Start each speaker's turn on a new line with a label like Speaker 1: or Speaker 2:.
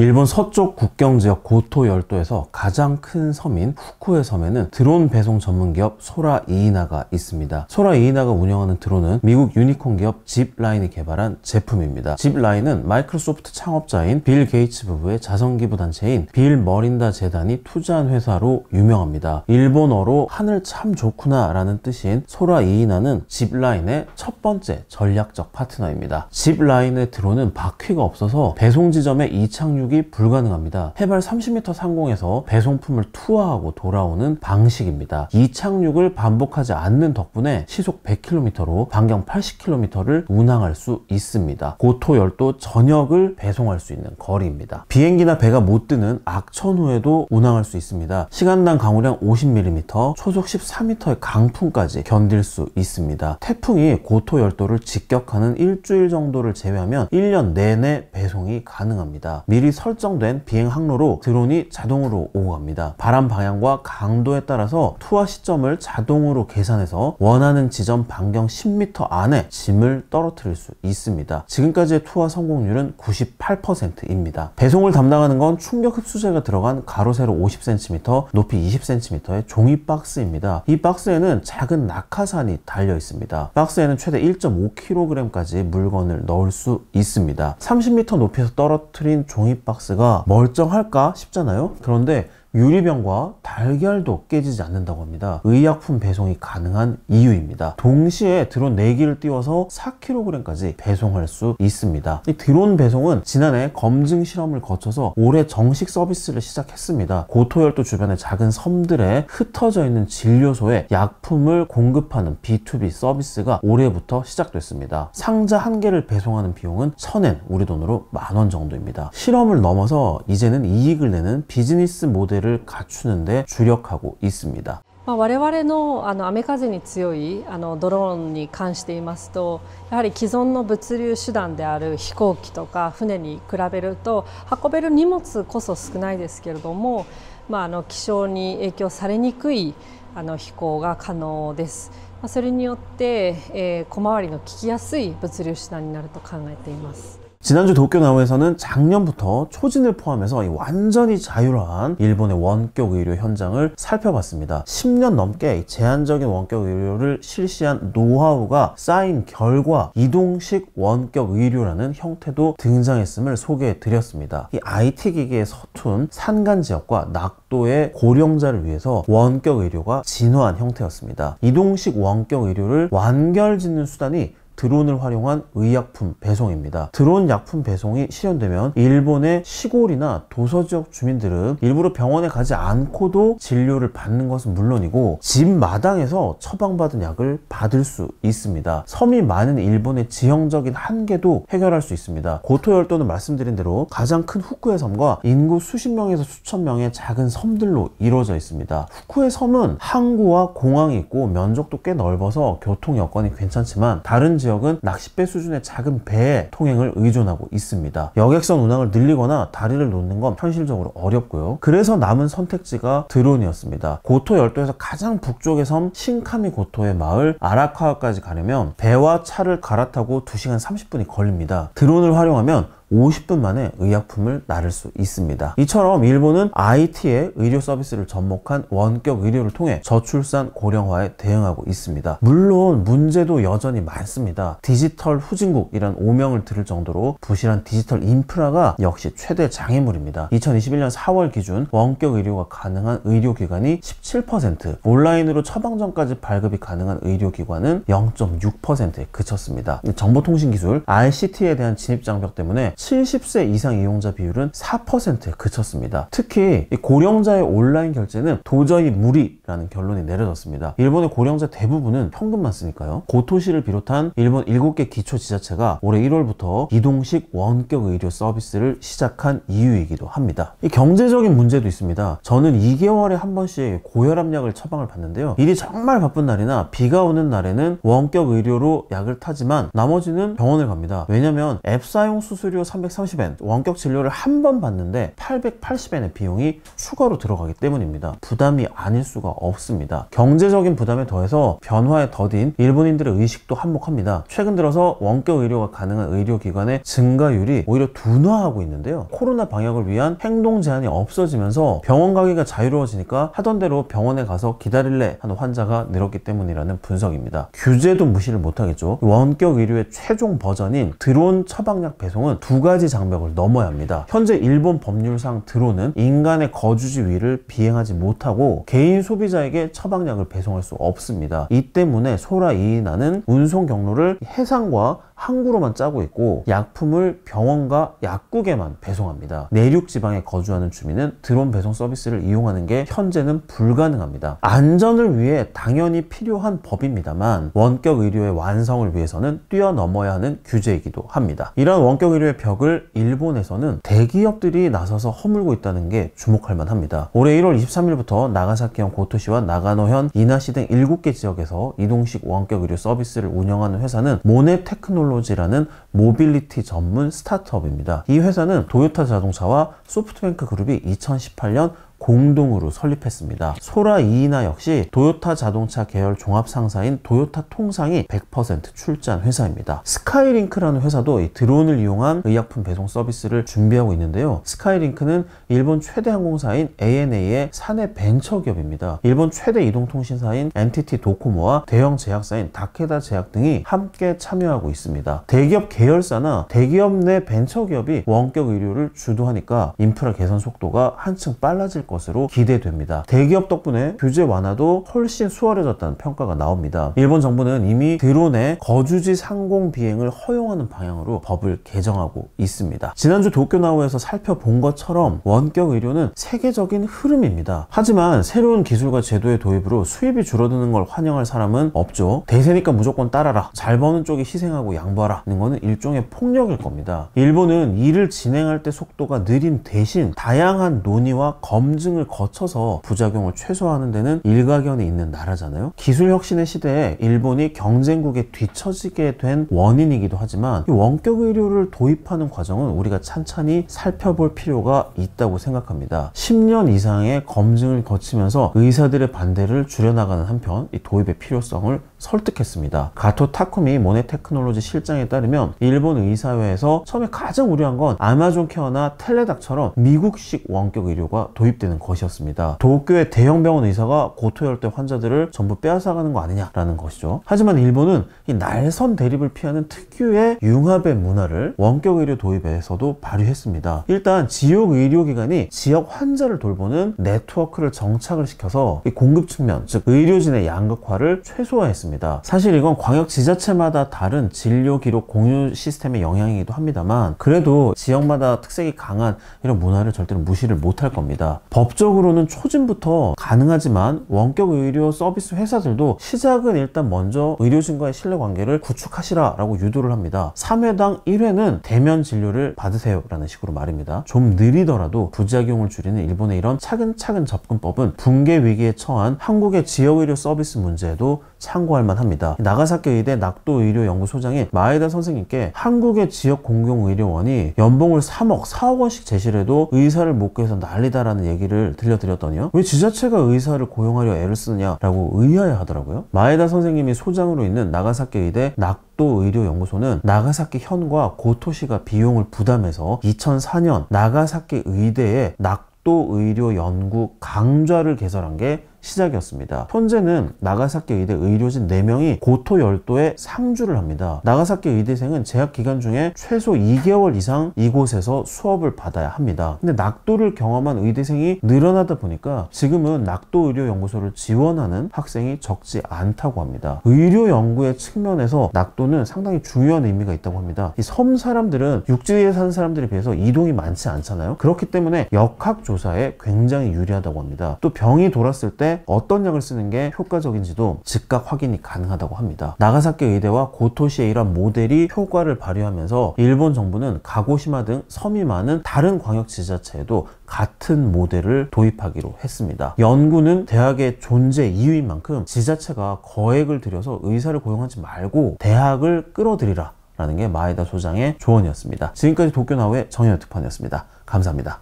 Speaker 1: 일본 서쪽 국경 지역 고토 열도에서 가장 큰 섬인 후쿠에 섬에는 드론 배송 전문 기업 소라 이이나가 있습니다. 소라 이이나가 운영하는 드론은 미국 유니콘 기업 집라인이 개발한 제품입니다. 집라인은 마이크로소프트 창업자인 빌 게이츠 부부의 자선기부 단체인 빌 멜린다 재단이 투자한 회사로 유명합니다. 일본어로 하늘 참 좋구나 라는 뜻인 소라 이이나는 집라인의 첫 번째 전략적 파트너입니다. 집라인의 드론은 바퀴가 없어서 배송 지점의 이착륙 이 불가능합니다. 해발 30m 상공에서 배송품을 투하하고 돌아오는 방식입니다. 이 착륙을 반복하지 않는 덕분에 시속 100km로 반경 80km를 운항할 수 있습니다. 고토 열도 전역을 배송할 수 있는 거리입니다. 비행기나 배가 못 뜨는 악천후에도 운항할 수 있습니다. 시간당 강우량 50mm, 초속 14m의 강풍까지 견딜 수 있습니다. 태풍이 고토 열도를 직격하는 일주일 정도를 제외하면 1년 내내 배송이 가능합니다. 미리 설정된 비행 항로로 드론이 자동으로 오고 갑니다. 바람 방향과 강도에 따라서 투하 시점을 자동으로 계산해서 원하는 지점 반경 10m 안에 짐을 떨어뜨릴 수 있습니다. 지금까지의 투하 성공률은 98%입니다. 배송을 담당하는 건 충격 흡수제가 들어간 가로 세로 50cm, 높이 20cm의 종이 박스입니다. 이 박스에는 작은 낙하산이 달려 있습니다. 박스에는 최대 1.5kg까지 물건을 넣을 수 있습니다. 30m 높이에서 떨어뜨린 종이 박스 가 멀쩡할까 싶잖아요. 그런데 유리병과 달걀도 깨지지 않는다고 합니다. 의약품 배송이 가능한 이유입니다. 동시에 드론 4기를 띄워서 4kg까지 배송할 수 있습니다. 이 드론 배송은 지난해 검증 실험을 거쳐서 올해 정식 서비스를 시작했습니다. 고토열도 주변의 작은 섬들에 흩어져 있는 진료소에 약품을 공급하는 B2B 서비스가 올해부터 시작됐습니다. 상자 한 개를 배송하는 비용은 1000엔, 우리 돈으로 만 원 정도입니다. 실험을 넘어서 이제는 이익을 내는 비즈니스 모델 모델을 갖추는데 주력하고 있습니다.
Speaker 2: まあ、我々のあの雨風に強いあのドローンに関して言いますとやはり既存の物流手段である飛行機とか船に比べると運べる荷物こそ少ないですけれども、まあ、あの気象に影響されにくいあの飛行が可能です。まあ、それによって、えー、小回りの利きやすい物流手段になると考えています。
Speaker 1: 지난주 도쿄나우에서는 작년부터 초진을 포함해서 완전히 자유로운 일본의 원격 의료 현장을 살펴봤습니다. 10년 넘게 제한적인 원격 의료를 실시한 노하우가 쌓인 결과 이동식 원격 의료라는 형태도 등장했음을 소개해 드렸습니다. 이 IT 기기의 서툰 산간 지역과 낙도의 고령자를 위해서 원격 의료가 진화한 형태였습니다. 이동식 원격 의료를 완결 짓는 수단이 드론을 활용한 의약품 배송입니다. 드론 약품 배송이 실현되면 일본의 시골이나 도서 지역 주민들은 일부러 병원에 가지 않고도 진료를 받는 것은 물론이고 집 마당에서 처방받은 약을 받을 수 있습니다. 섬이 많은 일본의 지형적인 한계도 해결할 수 있습니다. 고토열도는 말씀드린 대로 가장 큰 후쿠의 섬과 인구 수십 명에서 수천 명의 작은 섬들로 이루어져 있습니다. 후쿠의 섬은 항구와 공항이 있고 면적도 꽤 넓어서 교통 여건이 괜찮지만 다른 지역 지역은 낚싯배 수준의 작은 배의 통행을 의존하고 있습니다. 여객선 운항을 늘리거나 다리를 놓는 건 현실적으로 어렵고요. 그래서 남은 선택지가 드론이었습니다. 고토 열도에서 가장 북쪽의 섬 신카미 고토의 마을 아라카와까지 가려면 배와 차를 갈아타고 2시간 30분이 걸립니다. 드론을 활용하면 50분 만에 의약품을 나를 수 있습니다. 이처럼 일본은 IT의 의료 서비스를 접목한 원격 의료를 통해 저출산 고령화에 대응하고 있습니다. 물론 문제도 여전히 많습니다. 디지털 후진국이란 오명을 들을 정도로 부실한 디지털 인프라가 역시 최대 장애물입니다. 2021년 4월 기준 원격 의료가 가능한 의료기관이 17%, 온라인으로 처방전까지 발급이 가능한 의료기관은 0.6%에 그쳤습니다. 정보통신기술 RCT에 대한 진입장벽 때문에 70세 이상 이용자 비율은 4%에 그쳤습니다. 특히 고령자의 온라인 결제는 도저히 무리라는 결론이 내려졌습니다. 일본의 고령자 대부분은 현금만 쓰니까요. 고토시를 비롯한 일본 7개 기초 지자체가 올해 1월부터 이동식 원격 의료 서비스를 시작한 이유이기도 합니다. 경제적인 문제도 있습니다. 저는 2개월에 한 번씩 고혈압 약을 처방을 받는데요. 일이 정말 바쁜 날이나 비가 오는 날에는 원격 의료로 약을 타지만 나머지는 병원을 갑니다. 왜냐면 앱 사용 수수료 330엔 원격 진료를 한 번 받는데 880엔의 비용이 추가로 들어가기 때문입니다. 부담이 아닐 수가 없습니다. 경제적인 부담에 더해서 변화에 더딘 일본인들의 의식도 한몫합니다. 최근 들어서 원격 의료가 가능한 의료기관의 증가율이 오히려 둔화하고 있는데요. 코로나 방역을 위한 행동 제한이 없어지면서 병원 가기가 자유로워지니까 하던 대로 병원에 가서 기다릴래 하는 환자가 늘었기 때문이라는 분석입니다. 규제도 무시를 못하겠죠. 원격 의료의 최종 버전인 드론 처방약 배송은 두 가지 장벽을 넘어야 합니다. 현재 일본 법률상 드론은 인간의 거주지 위를 비행하지 못하고 개인 소비자에게 처방약을 배송할 수 없습니다. 이 때문에 소라 이이나는 운송 경로를 해상과 항구로만 짜고 있고 약품을 병원과 약국에만 배송합니다. 내륙 지방에 거주하는 주민은 드론 배송 서비스를 이용하는 게 현재는 불가능합니다. 안전을 위해 당연히 필요한 법입니다만 원격 의료의 완성을 위해서는 뛰어넘어야 하는 규제이기도 합니다. 이러한 원격 의료의 벽을 일본에서는 대기업들이 나서서 허물고 있다는 게 주목할 만합니다. 올해 1월 23일부터 나가사키현 고토시와 나가노현 이나시 등 7개 지역에서 이동식 원격 의료 서비스를 운영하는 회사는 모네 테크놀로지 테크놀로지라는 모빌리티 전문 스타트업입니다. 이 회사는 도요타 자동차와 소프트뱅크 그룹이 2018년 공동으로 설립했습니다. 소라 이이나 역시 도요타 자동차 계열 종합 상사인 도요타 통상이 100% 출자한 회사입니다. 스카이링크라는 회사도 드론을 이용한 의약품 배송 서비스를 준비하고 있는데요. 스카이링크는 일본 최대 항공사인 ANA의 사내 벤처 기업입니다. 일본 최대 이동통신사인 NTT 도코모와 대형 제약사인 다케다 제약 등이 함께 참여하고 있습니다. 대기업 계열사나 대기업 내 벤처 기업이 원격 의료를 주도하니까 인프라 개선 속도가 한층 빨라질 것으로 기대됩니다. 대기업 덕분에 규제 완화도 훨씬 수월해졌다는 평가가 나옵니다. 일본 정부는 이미 드론의 거주지 상공 비행을 허용하는 방향으로 법을 개정하고 있습니다. 지난주 도쿄나우에서 살펴본 것처럼 원격 의료는 세계적인 흐름입니다. 하지만 새로운 기술과 제도의 도입으로 수입이 줄어드는 걸 환영할 사람은 없죠. 대세니까 무조건 따라라. 잘 버는 쪽이 희생하고 양보하라는 거는 일종의 폭력일 겁니다. 일본은 일을 진행할 때 속도가 느린 대신 다양한 논의와 검 검증을 거쳐서 부작용을 최소화하는 데는 일가견이 있는 나라잖아요. 기술 혁신의 시대에 일본이 경쟁국에 뒤처지게 된 원인이기도 하지만 원격 의료를 도입하는 과정은 우리가 찬찬히 살펴볼 필요가 있다고 생각합니다. 10년 이상의 검증을 거치면서 의사들의 반대를 줄여나가는 한편 이 도입의 필요성을 설득했습니다. 가토 타쿠미 모네 테크놀로지 실장에 따르면 일본 의사회에서 처음에 가장 우려한 건 아마존 케어나 텔레닥처럼 미국식 원격 의료가 도입되는 것이었습니다. 도쿄의 대형 병원 의사가 고토열도 환자들을 전부 빼앗아가는 거 아니냐라는 것이죠. 하지만 일본은 이 날선 대립을 피하는 특유의 융합의 문화를 원격 의료 도입에서도 발휘했습니다. 일단 지역 의료기관이 지역 환자를 돌보는 네트워크를 정착을 시켜서 공급 측면, 즉 의료진의 양극화를 최소화했습니다. 사실 이건 광역 지자체마다 다른 진료 기록 공유 시스템의 영향이기도 합니다만 그래도 지역마다 특색이 강한 이런 문화를 절대로 무시를 못할 겁니다. 법적으로는 초진부터 가능하지만 원격 의료 서비스 회사들도 시작은 일단 먼저 의료진과의 신뢰관계를 구축하시라 라고 유도를 합니다. 3회당 1회는 대면 진료를 받으세요 라는 식으로 말입니다. 좀 느리더라도 부작용을 줄이는 일본의 이런 차근차근 접근법은 붕괴 위기에 처한 한국의 지역의료 서비스 문제에도 참고할 만합니다. 나가사키 의대 낙도의료연구소장인 마에다 선생님께 한국의 지역 공공의료원이 연봉을 3억, 4억 원씩 제시를 해도 의사를 못 구해서 난리다라는 얘기를 들려드렸더니요. 왜 지자체가 의사를 고용하려 애를 쓰느냐라고 의아해 하더라고요. 마에다 선생님이 소장으로 있는 나가사키 의대 낙도 의료연구소는 나가사키 현과 고토시가 비용을 부담해서 2004년 나가사키 의대에 낙도 의료 연구 강좌를 개설한 게 시작이었습니다. 현재는 나가사키 의대 의료진 4명이 고토 열도에 상주를 합니다. 나가사키 의대생은 재학 기간 중에 최소 2개월 이상 이곳에서 수업을 받아야 합니다. 근데 낙도를 경험한 의대생이 늘어나다 보니까 지금은 낙도 의료연구소를 지원하는 학생이 적지 않다고 합니다. 의료 연구의 측면에서 낙도는 상당히 중요한 의미가 있다고 합니다. 이 섬 사람들은 육지에 사는 사람들에 비해서 이동이 많지 않잖아요. 그렇기 때문에 역학 조사에 굉장히 유리하다고 합니다. 또 병이 돌았을 때 어떤 약을 쓰는 게 효과적인지도 즉각 확인이 가능하다고 합니다. 나가사키 의대와 고토시의 이런 모델이 효과를 발휘하면서 일본 정부는 가고시마 등 섬이 많은 다른 광역 지자체에도 같은 모델을 도입하기로 했습니다. 연구는 대학의 존재 이유인 만큼 지자체가 거액을 들여서 의사를 고용하지 말고 대학을 끌어들이라 라는 게 마에다 소장의 조언이었습니다. 지금까지 도쿄 나우의 정현우 특파원이었습니다. 감사합니다.